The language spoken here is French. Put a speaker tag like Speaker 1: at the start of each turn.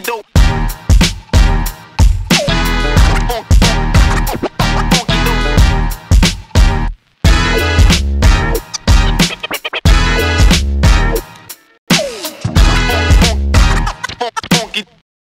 Speaker 1: qui